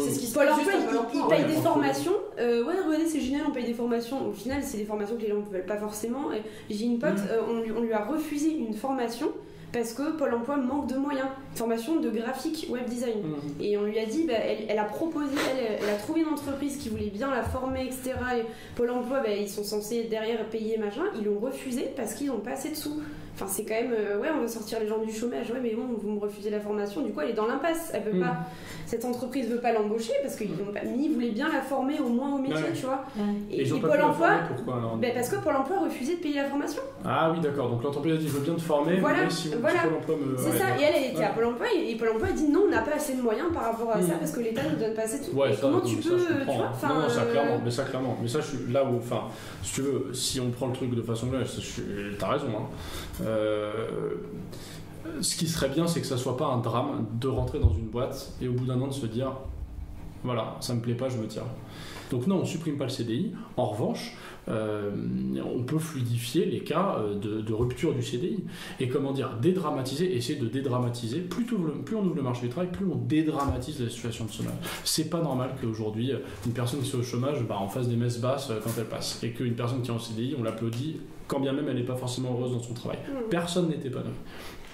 C'est ce qui se Pôle passe Pôle emploi. paye ouais, des formations. Euh, ouais, René, c'est génial, on paye des formations. Au final, c'est des formations que les gens ne veulent pas forcément. J'ai une pote, Mm. euh, on, lui, on lui a refusé une formation parce que Pôle emploi manque de moyens. Une formation de graphique web design. Mhm. Et on lui a dit, bah, elle, elle a proposé, elle, elle a trouvé une entreprise qui voulait bien la former, etc. Et Pôle emploi, bah, ils sont censés derrière payer, machin. Ils l'ont refusé parce qu'ils n'ont pas assez de sous. Enfin, c'est quand même, euh, ouais, on veut sortir les gens du chômage, ouais, mais bon, vous me refusez la formation, du coup, elle est dans l'impasse. Elle veut Mm. pas, cette entreprise veut pas l'embaucher parce qu'ils ont pas mis, ils voulaient bien la former au moins au métier, Ouais. tu vois. Et Et, Pôle emploi, pourquoi alors bah, parce que Pôle emploi refusait de payer la formation. Ah oui, d'accord. Donc l'entreprise a dit je veux bien te former, Voilà, mais si, voilà. Pôle emploi me. C'est ouais, ça, et elle, elle était Ouais. à Pôle emploi, et, et Pôle emploi a dit non, on n'a pas assez de moyens par rapport à ça Mm. parce que l'État ne donne pas assez de Et ça, comment non, tu peux, tu vois, hein. enfin, non, non, ça euh, clairement, mais ça clairement. Mais ça, je suis là où, enfin, si tu veux, si on prend le truc de façon globale, t'as raison. Euh, ce qui serait bien, c'est que ça soit pas un drame de rentrer dans une boîte et au bout d'un an de se dire, voilà, ça me plaît pas, je me tire. Donc non, on supprime pas le CDI. En revanche, euh, on peut fluidifier les cas euh, de, rupture du CDI. Et comment dire, dédramatiser, essayer de dédramatiser. Plus, on ouvre le marché du travail, plus on dédramatise la situation de chômage. C'est pas normal qu'aujourd'hui, une personne qui soit au chômage, bah, en fasse des messes basses quand elle passe. Et qu'une personne qui est en CDI, on l'applaudit quand bien même elle n'est pas forcément heureuse dans son travail. Mm. Personne n'est épanoui.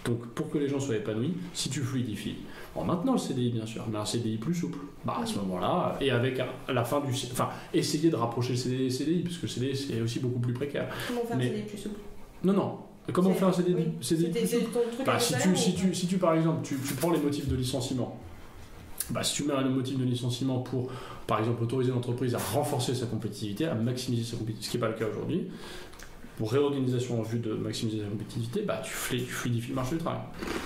Donc pour que les gens soient épanouis, si tu fluidifies, en maintenant le CDI bien sûr, mais un CDI plus souple, bah à ce moment-là, et avec à à la fin du... C- Enfin, essayer de rapprocher le CDI et CDI, parce que le CDI c'est aussi beaucoup plus précaire. Comment faire Mais- un CD plus souple? Non, non, comment fait un CDI, oui. CDI plus souple Bah, si, le tu, si, tu, si tu, par exemple, tu, tu prends les motifs de licenciement, bah, si tu mets le motif de licenciement pour, par exemple, autoriser l'entreprise à renforcer sa compétitivité, à maximiser sa compétitivité, ce qui n'est pas le cas aujourd'hui, pour réorganisation en vue de maximiser sa compétitivité, bah, tu, flu- tu fluidifies le marché du travail.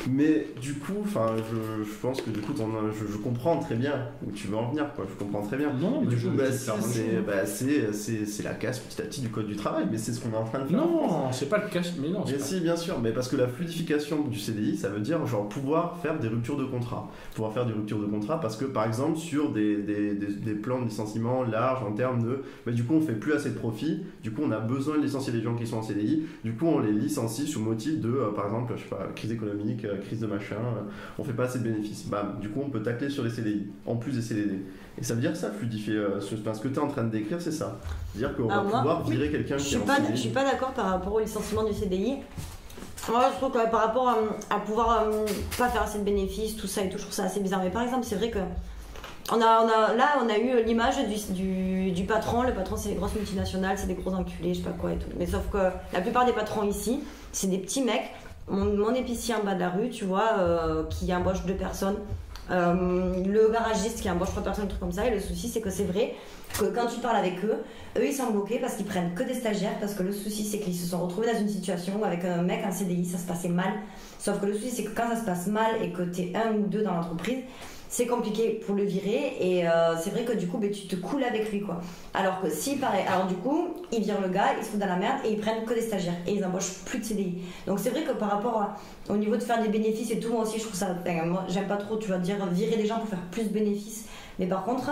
Mais du coup, je, je pense que du coup, je, je comprends très bien où tu veux en venir, quoi. Je comprends très bien. Non, mais du coup, bah, c'est bah, c'est- la casse petit à petit du code du travail, mais c'est ce qu'on est en train de faire. Non, c'est pas le cas. Mais non, Mais si, bien sûr, mais parce que la fluidification du CDI, ça veut dire genre pouvoir faire des ruptures de contrat. Pouvoir faire des ruptures de contrat parce que par exemple sur des, des, des- des plans de licenciement larges en termes de, bah, du coup on fait plus assez de profit, du coup on a besoin de licencier les gens qui sont en CDI, du coup on les licencie sous motif de, euh, par exemple, je sais pas, crise économique, euh, crise de machin, euh, on fait pas assez de bénéfices. Bam, du coup on peut tacler sur les CDI, en plus des CDD. Et ça veut dire ça, fluidifier, ce, enfin, ce que tu es en train de décrire, c'est ça. C'est-à-dire qu'on va Ah, moi, pouvoir virer quelqu'un qui suis est en pas, CDI. je suis pas d'accord par rapport au licenciement du CDI. Moi, je trouve que par rapport à, à pouvoir pas faire assez de bénéfices, tout ça et tout, je trouve ça assez bizarre. Mais par exemple, c'est vrai que on a, on a, là, on a eu l'image du, du, patron. Le patron, c'est les grosses multinationales, c'est des gros enculés, je sais pas quoi et tout. Mais sauf que la plupart des patrons ici, c'est des petits mecs. Mon, épicier en bas de la rue, tu vois, euh, qui embauche deux personnes. Euh, le garagiste qui embauche trois personnes, un truc comme ça. Et le souci, c'est que c'est vrai que quand tu parles avec eux, eux ils sont bloqués parce qu'ils prennent que des stagiaires. Parce que le souci, c'est qu'ils se sont retrouvés dans une situation où avec un mec en CDI, ça se passait mal. Sauf que le souci, c'est que quand ça se passe mal et que tu es un ou deux dans l'entreprise, c'est compliqué pour le virer et euh, c'est vrai que du coup ben, tu te coules avec lui quoi. Alors que si pareil alors du coup ils virent le gars ils se foutent dans la merde et ils prennent que des stagiaires et ils embauchent plus de CDI donc c'est vrai que par rapport au niveau de faire des bénéfices et tout moi aussi je trouve ça moi j'aime pas trop tu vas dire virer des gens pour faire plus de bénéfices. Mais par contre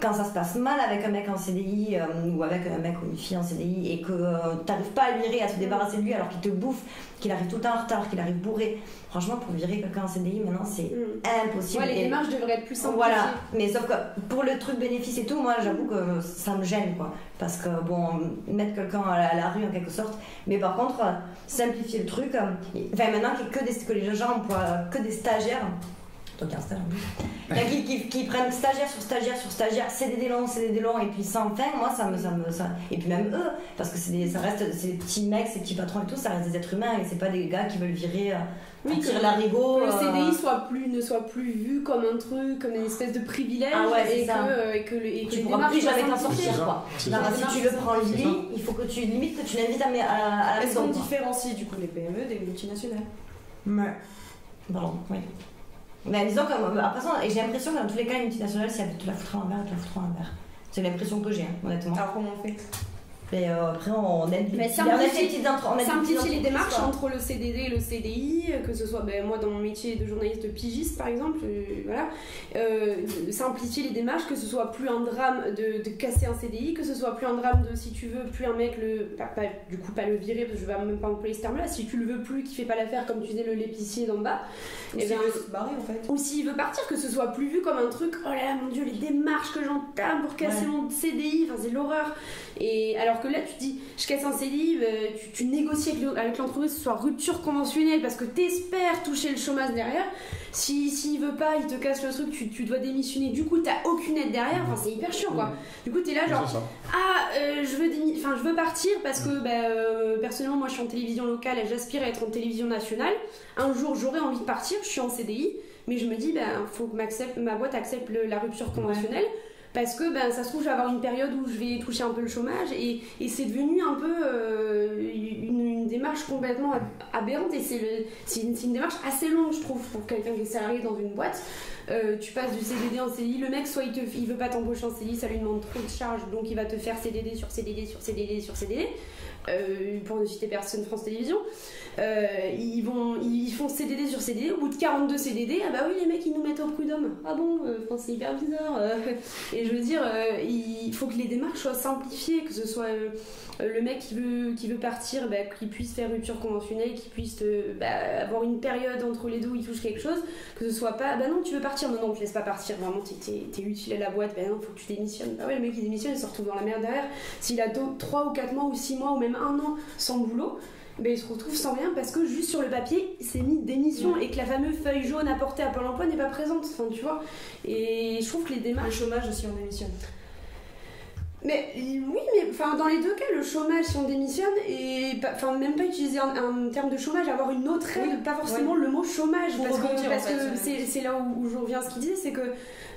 quand ça se passe mal avec un mec en CDI euh, ou avec un mec ou une fille en CDI et que euh, t'arrives pas à le virer, à te débarrasser de lui alors qu'il te bouffe, qu'il arrive tout le temps en retard, qu'il arrive bourré, franchement pour virer quelqu'un en CDI maintenant c'est Mm. impossible. Ouais, les Et- démarches devraient être plus simplifiées. voilà, mais sauf que pour le truc bénéfice et tout, moi j'avoue que ça me gêne quoi. Parce que bon, mettre quelqu'un à, la- rue en quelque sorte, mais par contre, euh, simplifier le truc, euh, enfin maintenant que, des, que les gens emploient que des stagiaires. Toi qui as un stage en plus. Enfin, qui, qui- qui prennent stagiaire sur stagiaire sur stagiaire, CDD long, CDD long, et puis sans fin, moi ça me. Ça me ça... Et puis même eux, parce que c'est des, ça reste c'est des petits mecs, ces petits patrons et tout, ça reste des êtres humains, et c'est pas des gars qui veulent virer euh, Oui, que l'arigot. que le euh, CDI soit plus, ne soit plus vu comme un truc, comme une espèce de privilège Ah ouais, et, que, euh, et que, le- et que tu les pourras plus jamais t'en sortir quoi. Ça. si tu le prends lui, il faut que tu limite que tu l'invites à, à, à la Est-ce qu'on différencie du coup les PME des multinationales? Pardon, oui. Mais disons euh, après j'ai l'impression que dans tous les cas, une multinationale, si elle veut te la foutre en elle te la foutre en verre. C'est l'impression que j'ai, hein, honnêtement. Alors comment on fait? Et euh, après, on aide Mais on aide simplifier- les petites on simplifier démarches entre le CDD et le CDI, que ce soit ben, moi dans mon métier de journaliste pigiste par exemple, euh, voilà, Euh, simplifier les démarches, que ce soit plus un drame de, de casser un CDI, que ce soit plus un drame de si tu veux plus un mec le, pas- du coup pas le virer parce que je vais même pas employer ce terme-là, si tu le veux plus, qui fait pas l'affaire comme tu disais le l'épicier d'en bas, Ou eh s'il ben, veut se barrer en fait. ou s'il veut partir, que ce soit plus vu comme un truc, oh là là, mon dieu, les démarches que j'entame pour casser Ouais. mon CDI, enfin c'est l'horreur. Et alors que là, tu dis, je casse un CDI, euh, tu, tu négocies avec le- avec l'entreprise, que ce soit rupture conventionnelle, parce que t'espères toucher le chômage derrière. Si s'il veut pas, il te casse le truc, tu, tu dois démissionner. Du coup, t'as aucune aide derrière, enfin c'est hyper chiant quoi. Du coup, t'es là genre, ah, euh, je veux démi- enfin, je veux partir parce que bah, euh, personnellement, moi, je suis en télévision locale et j'aspire à être en télévision nationale. Un jour, j'aurai envie de partir. Je suis en CDI, mais je me dis, bah, faut que ma boîte accepte le- la rupture conventionnelle. Parce que ben, ça se trouve, je vais avoir une période où je vais toucher un peu le chômage et, et c'est devenu un peu euh, une, démarche complètement ab- aberrante et c'est une, une démarche assez longue, je trouve, pour quelqu'un qui est salarié dans une boîte. Euh, tu passes du CDD en CDI, le mec, soit il, te, il veut pas t'embaucher en CDI, ça lui demande trop de charges, donc il va te faire CDD sur CDD sur CDD sur CDD. Euh, pour ne citer personne, France Télévisions. Euh, ils, font CDD sur CDD, au bout de 42 CDD, ah bah oui, les mecs ils nous mettent au prud'homme. Ah bon, euh, c'est hyper bizarre. euh. et je veux dire, il faut que les démarches soient simplifiées, que ce soit le mec qui veut, qui veut partir, bah, qu'il puisse faire rupture conventionnelle, qu'il puisse bah, avoir une période entre les deux où il touche quelque chose, que ce soit pas, bah non, tu veux partir, non, non, on te laisse pas partir, vraiment, t'es utile à la boîte, bah non, faut que tu démissionnes. Bah ouais, le mec il démissionne, il se retrouve dans la merde derrière. S'il a 3 ou 4 mois ou 6 mois ou même un an sans boulot, ben, il se retrouve sans rien parce que juste sur le papier, il s'est mis démission et que la fameuse feuille jaune apportée à Pôle emploi n'est pas présente. Enfin, tu vois. Et je trouve que les Le démarches. chômage aussi, on démissionne. Mais oui, mais enfin, dans les deux cas, le chômage, si on démissionne, et enfin, même pas utiliser un, un terme de chômage, avoir une autre aide, Oui, pas forcément le mot chômage. Pour parce que, parce fait, que c'est c'est là où, où je reviens à ce qu'il disait, c'est que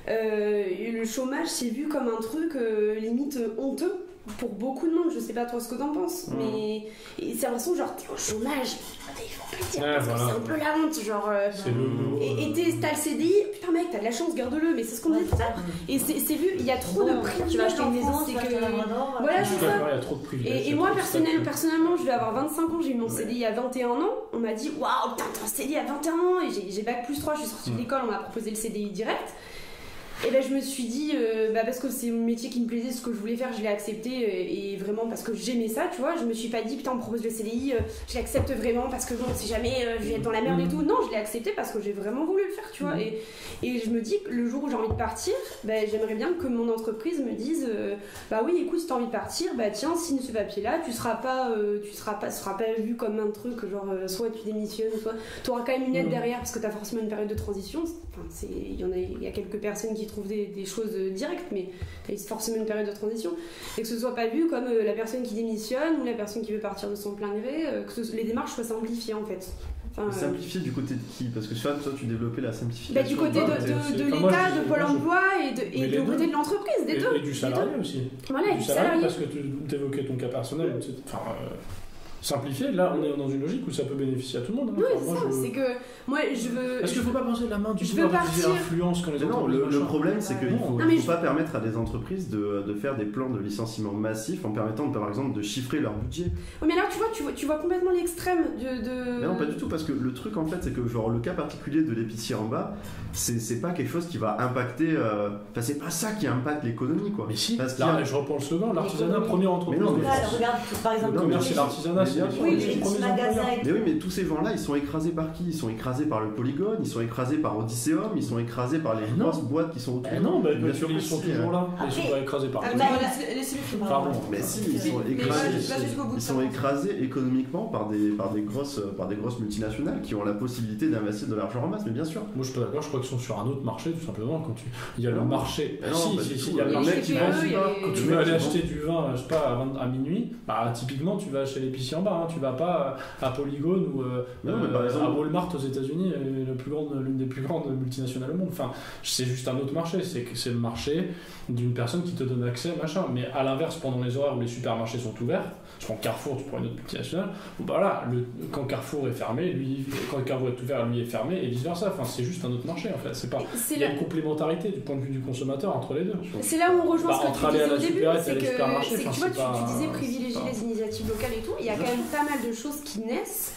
euh, le chômage, c'est vu comme un truc euh, limite honteux pour beaucoup de monde. Je sais pas toi ce que t'en penses, Mhm. mais c'est l'impression genre t'es au chômage. Putain, il faut pas dire Ouais, parce voilà. que c'est un peu la honte, genre. euh, C'est le. et t'es- t'as le CDI, putain mec, t'as de la chance, garde-le, mais c'est ce qu'on disait tout à l'heure. Et c'est vu, il y a trop de privilèges Tu vas acheter en une maison, c'est que- un. Voilà, euh, c'est ça. d'accord, il y a trop de privilèges. Et, moi, trop personnel- personnellement, je vais avoir 25 ans, j'ai eu mon Ouais. CDI à 21 ans. On m'a dit, waouh, putain, t'as un CDI à 21 ans. Et j'ai- j'ai bac plus 3, je suis sortie de Mm. l'école, on m'a proposé le CDI direct. Et ben je me suis dit, euh, bah, parce que c'est mon métier qui me plaisait, ce que je voulais faire, je l'ai accepté. euh, et vraiment parce que j'aimais ça, tu vois. Je me suis pas dit, putain, on me propose le CDI, euh, je l'accepte vraiment parce que bon, si jamais euh, je vais être dans la merde et tout. Non, je l'ai accepté parce que j'ai vraiment voulu le faire, tu vois. Et, et je me dis le jour où j'ai envie de partir, bah, j'aimerais bien que mon entreprise me dise, bah oui, écoute, si t'as envie de partir, bah tiens, signe ce papier-là, tu seras pas, tu seras pas, ce sera pas vu comme un truc genre soit tu démissionnes, soit tu auras quand même une aide derrière parce que t'as forcément une période de transition. Enfin, il y en a, y a quelques personnes qui trouvent des, des choses euh, directes, mais t'as forcément une période de transition et que ce soit pas vu comme euh, la personne qui démissionne ou la personne qui veut partir de son plein gré, euh, que ce- les démarches soient simplifiées en fait. Enfin, euh, Simplifier du côté de qui? Parce que soit toi tu développais la bah, simplification. du côté de, bah, l'État, de Pôle emploi et, de, et du côté de l'entreprise, des Et, deux. et du salarié aussi. Voilà, et du du salarié, salarié. parce que tu évoquais ton cas personnel. Enfin, euh, simplifier, là, on est dans une logique où ça peut bénéficier à tout le monde. hein. Oui, Enfin, c'est je- c'est que moi je veux. Parce qu'il faut pas penser la main du je veux partir. l'influence quand les Mais non, le, problème c'est qu'il faut, Non, faut je- pas permettre à des entreprises de, de faire des plans de licenciement massifs en permettant par exemple de chiffrer leur budget. Oui, mais là tu vois, tu vois, tu vois complètement l'extrême de. de... Mais non, pas du tout, parce que le truc en fait, c'est que genre le cas particulier de l'épicier en bas, c'est c'est pas quelque chose qui va impacter. euh, Enfin, c'est pas ça qui impacte l'économie quoi. Mais si, Parce là, a- je reprends le slogan, l'artisanat, première entreprise. Mais non, mais-. Regarde, regarde, par exemple, Le commerce et l'artisanat, Oui, les magasins Mais oui, mais tous ces gens-là, ils sont écrasés par qui? Ils sont écrasés par le Polygone, ils sont écrasés par Odysseum, ils sont écrasés par les non. grosses boîtes qui sont autour. Eh non, bah, Bien ils sûr que ils sont toujours là. Ils sont pas écrasés par Ah, mais Bah, si, ils sont écrasés. Ils sont écrasés économiquement par des, par, des grosses, par des grosses multinationales qui ont la possibilité d'investir de l'argent en masse, mais bien sûr. Moi, je suis pas d'accord, je crois qu'ils sont sur un autre marché, tout simplement. Quand tu... Il y a le marché. Si, si, si, il y a le marché qui vend. Quand tu veux aller acheter du vin, je sais pas, à, 20 à minuit, bah typiquement tu vas chez l'épicier en bas. hein. Tu vas pas à Polygon ou euh, Non, mais euh, par exemple- à Walmart aux États-Unis, euh, l'une des plus grandes multinationales au monde. Enfin, c'est juste un autre marché. C'est le marché d'une personne qui te donne accès, machin. Mais à l'inverse, pendant les horaires où les supermarchés sont ouverts, je prends Carrefour, tu prends une autre multinationale. Bah voilà, le, quand Carrefour est fermé, lui, quand Carrefour est ouvert, lui est fermé, et vice versa. Enfin, c'est juste un autre marché en fait. C'est pas. Il y a une complémentarité du point de vue du consommateur entre les deux. c'est là où on rejoint Bah, ce que entre tu aller à disais la au début, c'est que, que enfin, tu vois, tu, pas- tu disais privilégier pas- les initiatives locales et tout. Il y a quand même pas mal de choses qui naissent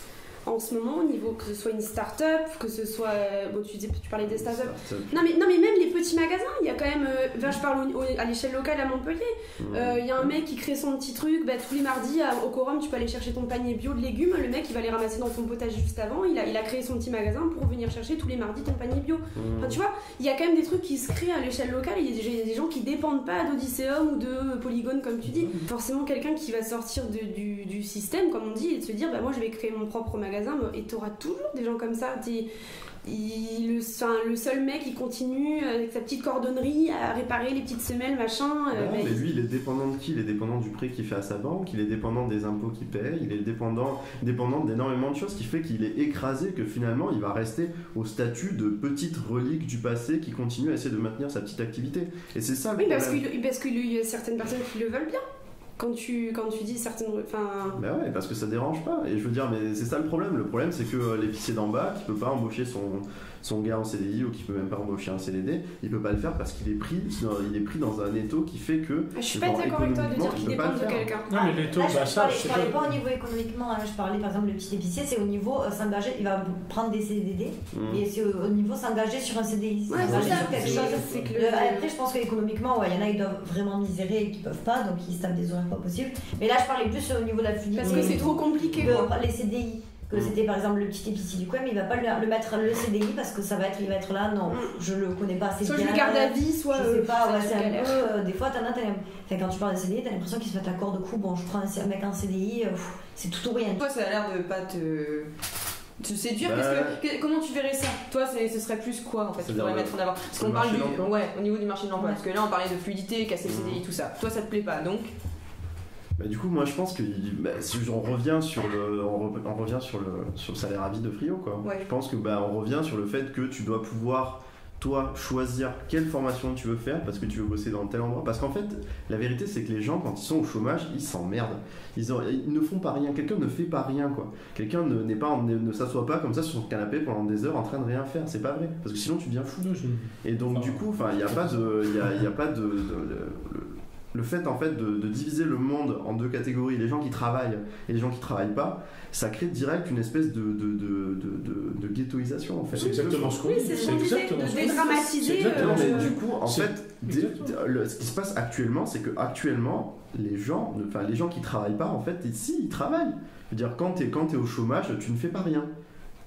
en ce moment au niveau que ce soit une start-up, que ce soit. euh, Bon, tu, disais, tu parlais des start-up. Non mais, non mais même les petits magasins, il y a quand même, euh, enfin, je parle au- à l'échelle locale à Montpellier, Mmh. Euh, il y a un mec qui crée son petit truc, bah, tous les mardis à- au Corum tu peux aller chercher ton panier bio de légumes, le mec il va les ramasser dans son potager juste avant, il a, il a créé son petit magasin pour venir chercher tous les mardis ton panier bio. Mmh. Enfin, tu vois, il y a quand même des trucs qui se créent à l'échelle locale, il y, a des- il y a des gens qui dépendent pas d'Odysseum ou de Polygone comme tu dis. Forcément quelqu'un qui va sortir de- du, du système comme on dit et de se dire bah moi je vais créer mon propre magasin et t'auras toujours des gens comme ça. T'es- il- le, enfin, le seul mec il continue avec sa petite cordonnerie à réparer les petites semelles machin. euh, Non, bah, mais il- lui, il est dépendant de qui? Il est dépendant du prêt qu'il fait à sa banque, il est dépendant des impôts qu'il paye, il est dépendant, dépendant d'énormément de choses, qui fait qu'il est écrasé, que finalement, il va rester au statut de petite relique du passé qui continue à essayer de maintenir sa petite activité. Et c'est ça le Oui, problème. parce qu'il y a certaines personnes qui le veulent bien. Quand tu, quand tu dis certaines. Enfin. Bah ouais, parce que ça dérange pas. Et je veux dire, mais c'est ça le problème. Le problème, c'est que euh, l'épicier d'en bas, qui peut pas embaucher son, son gars en CDI ou qui peut même pas embaucher un CDD, il peut pas le faire parce qu'il est pris, dans- il est pris dans un étau qui fait que. Je suis pas d'accord avec toi de dire qu'il il peut pas dépend de quelqu'un. Non, mais les taux, Là, bah, je, ça, parlais, je parlais pas. au niveau économiquement, hein, je parlais par exemple le petit épicier, c'est au niveau euh, s'engager, il va prendre des CDD Mmh. et c'est au, au niveau s'engager sur un CDI. Ouais, s'engager c'est ça, sur quelque c'est- chose. c'est que Le- le- après, je pense qu'économiquement, ouais, il y en a qui doivent vraiment misérer et qui peuvent pas, donc ils se tapent des horaires pas possibles. Mais là, je parlais plus au niveau de la fluidité. Parce que c'est trop compliqué, les CDI. Que Mm. c'était par exemple le petit épicier du coin, mais il va pas le, le mettre le CDI parce que ça va être, il va être là, non, Mm. je le connais pas assez Soit je bien. le garde à vie, soit. Je sais euh, pas, ouais, tu c'est un peu. euh, des fois, t'en as, t'as enfin, quand tu parles de CDI, t'as l'impression qu'ils se mettent à corps de coup. Bon, je prends un, mec en CDI, euh, c'est tout ou rien. Toi, ça a l'air de pas te. te séduire Bah. Qu'est-ce que- que- comment tu verrais ça? Toi, ce serait plus quoi en fait Tu pourrais le- mettre en avant? Parce qu'on parle du. de l'emploi Ouais, au niveau du marché de l'emploi. Ouais. Parce que là, on parlait de fluidité, casser le. CDI, tout ça. Toi, ça te plaît pas donc? Bah, du coup, moi je pense que bah, si on revient sur le, on, re- on revient sur le, sur le salaire à vie de Frio, quoi. Ouais. Je pense que bah, on revient sur le fait que tu dois pouvoir toi choisir quelle formation tu veux faire parce que tu veux bosser dans tel endroit. Parce qu'en fait, la vérité c'est que les gens quand ils sont au chômage, ils s'emmerdent. Ils, ont- ils ne font pas rien. Quelqu'un ne fait pas rien, quoi. Quelqu'un ne, n'est pas, ne, ne s'assoit pas comme ça sur son canapé pendant des heures en train de rien faire. C'est pas vrai. Parce que sinon tu deviens fou. Et donc Enfin, du coup, enfin, il n'y a pas de, il y a, il y a pas de, de- de- le, le fait en fait de, de diviser le monde en deux catégories, les gens qui travaillent et les gens qui travaillent pas, ça crée direct une espèce de, de, de, de, de- de ghettoisation en fait. C'est exactement ce qu'on Oui, dit. c'est exactement ce qu'on dit. dédramatiser. C'est exactement euh, mais du coup, en fait, dé- Exactement. le- ce qui se passe actuellement, c'est que actuellement, les gens, ne- enfin les gens qui travaillent pas, en fait, ici, ils travaillent. Je veux dire, quand tu es, quand es au chômage, tu ne fais pas rien.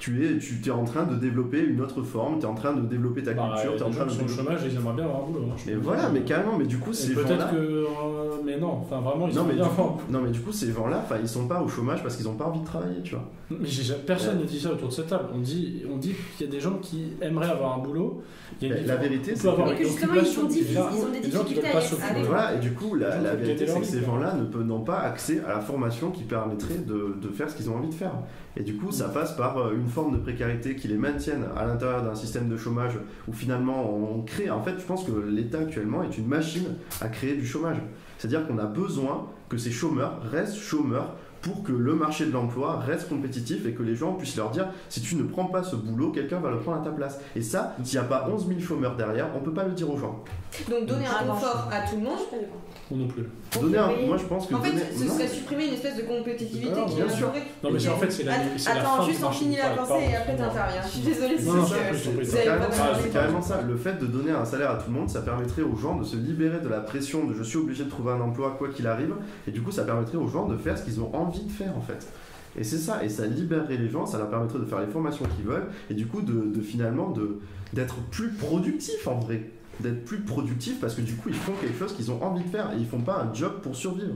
Tu es, tu es en train de développer une autre forme, tu es en train de développer ta Bah, culture, tu es en train de qui sont au chômage, ils aimeraient bien avoir un boulot. hein, Et voilà, mais carrément, mais du coup, ces Peut-être gens-là. que. euh, mais non, enfin vraiment, ils Non sont mais, bien coup, non mais du coup ces gens-là, enfin ils sont pas au chômage parce qu'ils ont pas envie de travailler, tu vois. Mais personne ne dit ça autour de cette table. On dit, on dit qu'il y a des gens qui aimeraient avoir un boulot. Il y a une La vérité, c'est que- que justement, ils sont difficiles, ils ont des Il y a des gens qui difficultés veulent à voilà, et du coup, la, vérité, c'est que ces gens-là ne n'ont pas accès à la formation qui permettrait de, de faire ce qu'ils ont envie de faire. Et du coup, ça passe par euh, une forme de précarité qui les maintienne à l'intérieur d'un système de chômage où finalement on crée. En fait, je pense que l'État actuellement est une machine à créer du chômage. C'est-à-dire qu'on a besoin que ces chômeurs restent chômeurs pour que le marché de l'emploi reste compétitif et que les gens puissent leur dire si tu ne prends pas ce boulot, quelqu'un va le prendre à ta place. Et ça, s'il n'y a pas 11 000 chômeurs derrière, on peut pas le dire aux gens. Donc donner Ah, un confort à tout le monde. Moi non plus. Donner un- moi je pense que En fait, donner- ce non. serait supprimer une espèce de compétitivité Non, qui bien est sûr. Non, mais en fait, c'est la, la Attends, fin juste on finit la pensée et après t'interviens. Je suis désolée, je je vous C'est mal c'est carrément ça. Le fait de donner un salaire à tout le monde, ça permettrait aux gens de se libérer de la pression de je suis obligé de trouver un emploi quoi qu'il arrive. Et du coup, ça permettrait aux gens de faire ce qu'ils ont envie de faire en fait. Et c'est ça, et ça libérerait les gens, ça leur permettrait de faire les formations qu'ils veulent, et du coup de, finalement de- d'être plus productifs en vrai. D'être plus productifs parce que du coup ils font quelque chose qu'ils ont envie de faire et ils font pas un job pour survivre.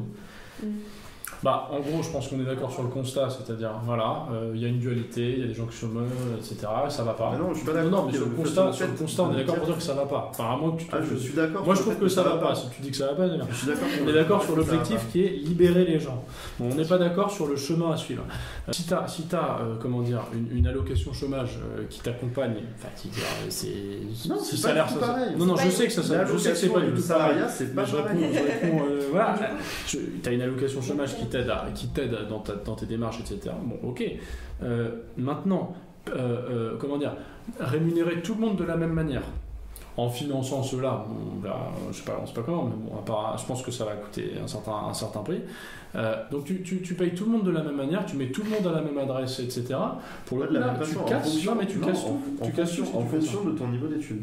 Bah, en gros, je pense qu'on est d'accord sur le constat, c'est-à-dire, voilà, euh, il y a une dualité, il y a des gens qui chôment, etc., ça va pas. Ah non, je suis pas d'accord. non, mais sur le constat, le sur le fait constat, on est d'accord pour dire que ça va pas. Enfin, à moins que tu Ah, je suis d'accord. Moi, je trouve que fait ça va pas. Si tu dis que ça va pas, Je suis d'accord. On est d'accord sur ça l'objectif qui est libérer les gens. Bon, on n'est pas d'accord sur le chemin à suivre. Euh, Si tu as, si t'as, euh, comment dire, une, une allocation chômage euh, qui t'accompagne, enfin, qui dit, euh, c'est. Non, c'est ça tout ça- pareil. Non, non, je sais que ça, ça- je sais que c'est pas du tout pareil. salariat, c'est pas Mais je réponds, pareil. je réponds, voilà, tu as une allocation chômage qui t'aide à- qui t'aide dans, ta- dans tes démarches, etc. Bon, ok. Euh, maintenant, euh, euh, comment dire, rémunérer tout le monde de la même manière. En finançant cela, on verra, je sais pas, on sait pas comment, mais bon, à part- je pense que ça va coûter un certain, un certain prix. Euh, donc tu, tu, tu payes tout le monde de la même manière, tu mets tout le monde à la même adresse, etc. Pour le la là, tu casses, mais tu casses tout. en fonction de ton niveau d'études.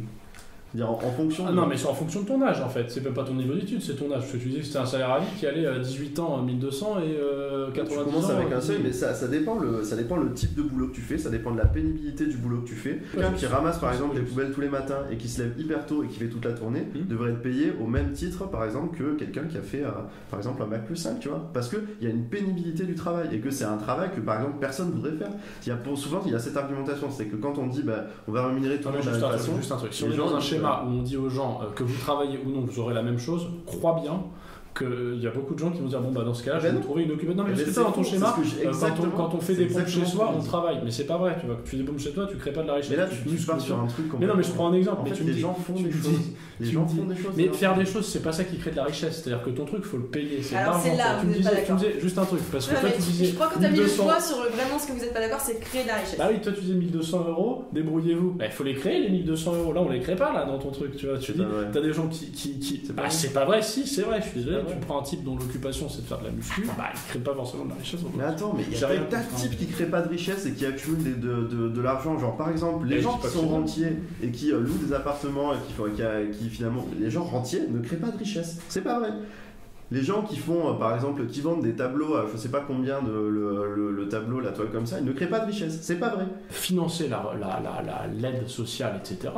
C'est-à-dire en, en fonction Ah de- non, mais c'est en fonction de ton âge en fait. C'est même pas ton niveau d'études, c'est ton âge. Parce que tu disais que c'était un salaire à vie qui allait à 18 ans, 1200 et euh, 90 Tu ans. commences avec un euh, seuil, mais ça, ça, dépend le, ça dépend le type de boulot que tu fais, ça dépend de la pénibilité du boulot que tu fais. Quelqu'un qui ramasse par exemple les poubelles tous les matins et qui se lève hyper tôt et qui fait toute la tournée Mhm. devrait être payé au même titre par exemple que quelqu'un qui a fait euh, par exemple un bac plus 5, tu vois. Parce qu'il y a une pénibilité du travail et que c'est un travail que par exemple personne ne voudrait faire. Il y a, souvent il y a cette argumentation, c'est que quand on dit bah, on va rémunérer tout le mais monde de la un façon, juste un truc. Si les on est gens dans un où on dit aux gens euh, que vous travaillez ou non, vous aurez la même chose, crois bien qu'il y a beaucoup de gens qui vont dire bon bah dans ce cas-là, je Ben vais non. trouver une occupation. Non mais Eh parce ben, ça dans ton c'est schéma, euh, quand, on, exactement. quand on fait C'est des pompes chez soi, on travaille. Mais c'est pas vrai, tu vois. Tu fais des pompes chez toi, tu crées pas de la richesse. Mais là tu, tu pars sur un truc Mais non mais je prends un exemple. En mais fait, tu me les dis- gens font des choses. Les gens font des choses. Mais c'est faire des choses, c'est pas ça qui crée de la richesse. C'est-à-dire que ton truc, faut le payer. C'est Alors, l'argent, c'est Tu me disais- tu me d'accord. disais juste un truc parce que toi tu disais. je crois que t'as mis le 1200. poids sur vraiment ce que vous êtes pas d'accord, c'est créer de la richesse. Bah oui, toi tu disais 1200 euros, débrouillez-vous. Bah, il faut les créer les 1200 euros. Là, on les crée pas là dans ton truc, tu vois. Tu C'est dis, pas vrai. t'as des gens qui. qui, qui... C'est pas vrai. c'est pas vrai, si, c'est vrai, je suis désolé. Tu prends un type dont l'occupation c'est de faire de la muscu, bah il crée pas forcément de la richesse. Mais attends, mais il y a des tas de types qui créent pas de richesse et qui accumulent de, de, de l'argent. Genre par exemple, les Et gens qui sont rentiers et qui euh, louent des appartements et qui, a- qui finalement. Les gens rentiers ne créent pas de richesse. C'est pas vrai. Les gens qui font, euh, par exemple, qui vendent des tableaux à je sais pas combien de le, le- le tableau, la toile comme ça, ils ne créent pas de richesse. C'est pas vrai. financer la, la, la, la- l'aide sociale, etc.,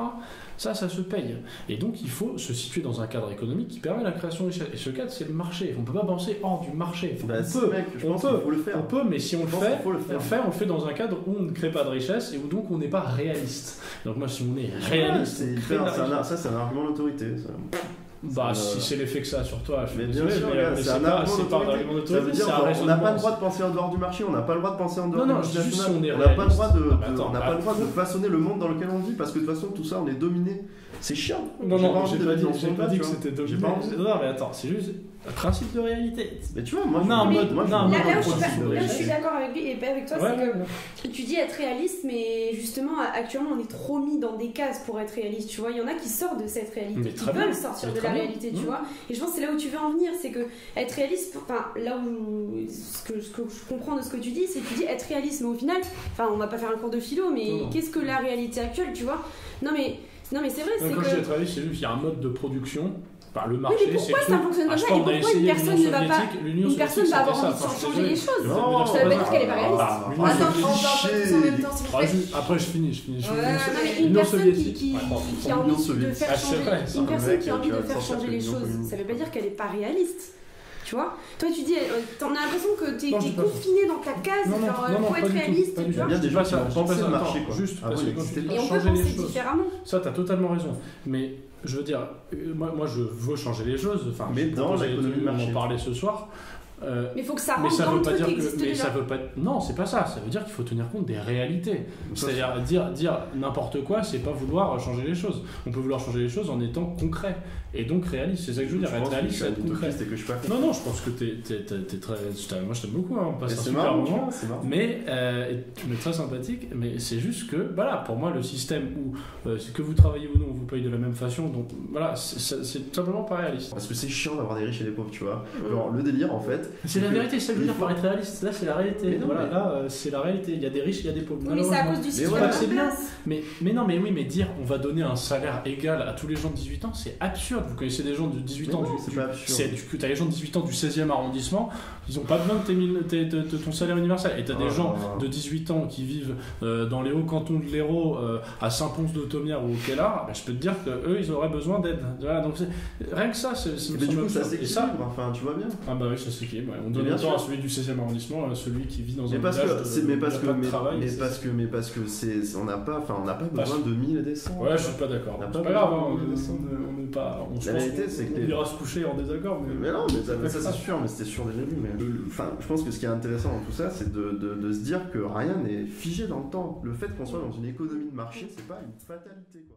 ça, ça se paye. Et donc, il faut se situer dans un cadre économique qui permet la création de richesse. Et ce cadre, c'est le marché. On ne peut pas penser hors du marché. Enfin, Bah, on si, peut, mec, je on pense peut, qu'il faut le faire. on peut, mais si on Je le fait, qu'il faut le on le fait, on le fait dans un cadre où on ne crée pas de richesse et où donc on n'est pas réaliste. Donc moi, si on est réaliste, C'est on crée la richesse. ça, c'est un argument d'autorité. Bah, c'est, euh, si c'est l'effet que ça a sur toi, je suis Mais bien sûr, c'est un argument d'autorité. Ça veut dire qu'on n'a pas le droit de penser en dehors du marché, on n'a pas le droit de penser en dehors Non, non, du multinational. si on n'a pas le droit de façonner le monde dans lequel on vit parce que de toute façon tout ça on est dominé. C'est chiant. Non, non, j'ai pas dit, pas dit que c'était J'ai dominé. pas envie. Non, mais attends, c'est juste un principe de réalité. Mais tu vois, moi je Non, moi, mode- moi, je non, Là, je suis je d'accord avec lui et pas avec toi, Ouais, c'est que tu dis être réaliste, mais justement, actuellement, on est trop mis dans des cases pour être réaliste. Tu vois, il y en a qui sortent de cette réalité, Mais qui veulent bien. sortir de la bien. réalité, tu Mmh. vois. Et je pense que c'est là où tu veux en venir, c'est que être réaliste, enfin, là où ce que, ce que je comprends de ce que tu dis, c'est que tu dis être réaliste, mais au final, enfin, on va pas faire un cours de philo, mais qu'est-ce que la réalité actuelle, tu vois? Non, mais, non, mais c'est vrai, c'est Quand que. être réaliste, c'est juste qu'il y a un mode de production. Enfin, le Oui, marché, mais pourquoi ça fonctionne comme ça Et pourquoi une personne ne va pas- Une personne va avoir envie de changer les choses. Non, Ça veut pas dire qu'elle est pas réaliste. Ah, Attends, soviétique. on parle pas tous en même temps, s'il vous plaît. juste- Après, je finis, je finis. une L'Union personne qui, a envie de faire Ah, changer, les choses, ça veut pas dire qu'elle est pas réaliste. Tu vois Toi, tu dis, euh, t'en as l'impression que t'es Non, je t'es dis pas ça. confiné dans ta case, Non, non, genre, non, non, faut pas être du tout, réaliste, pas du tu vois Il y a des gens qui je ça, marché, attends, quoi. Juste Ah parce oui, que quand tu c'était dis pas- Et on peut changer les penser choses. différemment. Ça, t'as totalement raison. Mais je veux dire, euh, moi, moi je veux changer les choses. Enfin, Mais j'ai dans proposé l'économie de- de marché. On en parlait ce soir. Euh, Mais il faut que ça mais rentre ça dans veut le pas truc dire qui que. existe Mais ça déjà. veut pas. Non, c'est pas ça. Ça veut dire qu'il faut tenir compte des réalités. C'est-à-dire dire, dire n'importe quoi, c'est pas vouloir changer les choses. On peut vouloir changer les choses en étant concret et donc réaliste. C'est ça que je veux dire. Être réaliste, c'est être concret. que je suis pas Non, non, je pense que t'es, t'es très. Moi, je t'aime beaucoup. Hein. On passe Mais un super marrant, tu moment. vois. Mais euh, tu m'es très sympathique, mais c'est juste que, voilà, pour moi, le système où euh, c'est que vous travaillez ou non, on vous paye de la même façon, donc voilà, c'est, simplement pas réaliste. Parce que c'est chiant d'avoir des riches et des pauvres, tu vois. Genre, le délire en fait. C'est la vérité, c'est ça que je veux il dire être réaliste. Là, c'est la réalité. Mais non, voilà, mais- là, euh, c'est la réalité. Il y a des riches, il y a des pauvres. Mais c'est à cause du système c'est bien. Mais, mais non, mais oui, mais dire on va donner un salaire égal à tous les gens de 18 ans, c'est absurde. Vous connaissez des gens de 18 Mais ans non, du, c'est les gens de 18 ans du 16e arrondissement, ils ont pas besoin de, ton salaire universel. Et t'as Oh des là gens de 18 ans qui vivent euh, dans les hauts cantons de l'Hérault, euh, à Saint-Pons de Thomière ou au Kellar, bah, je peux te dire que eux ils auraient besoin d'aide. Voilà, donc c'est- rien que ça, c'est Mais du coup, ça s'équilibre, ça, enfin, tu vois bien. ah bah oui, ça s'équilibre. ouais. On donne bien autant à celui du 16e arrondissement, à celui qui vit dans Mais un parce village que, de- mais parce que, mais, travail. mais parce que, mais parce que c'est, on n'a pas, enfin, on n'a pas Bah, besoin de 1000 descentes. Ouais, je suis pas d'accord. C'est pas grave, hein, on n'est pas. On, La vérité, qu'on- c'est que on les- ira se coucher en désaccord. Mais, Mais non, mais ça, ça, c'est sûr, mais c'était sûr dès le début. Mais enfin, je pense que ce qui est intéressant dans tout ça, c'est de, de, de se dire que rien n'est figé dans le temps. Le fait qu'on soit dans une économie de marché, c'est pas une fatalité. Quoi.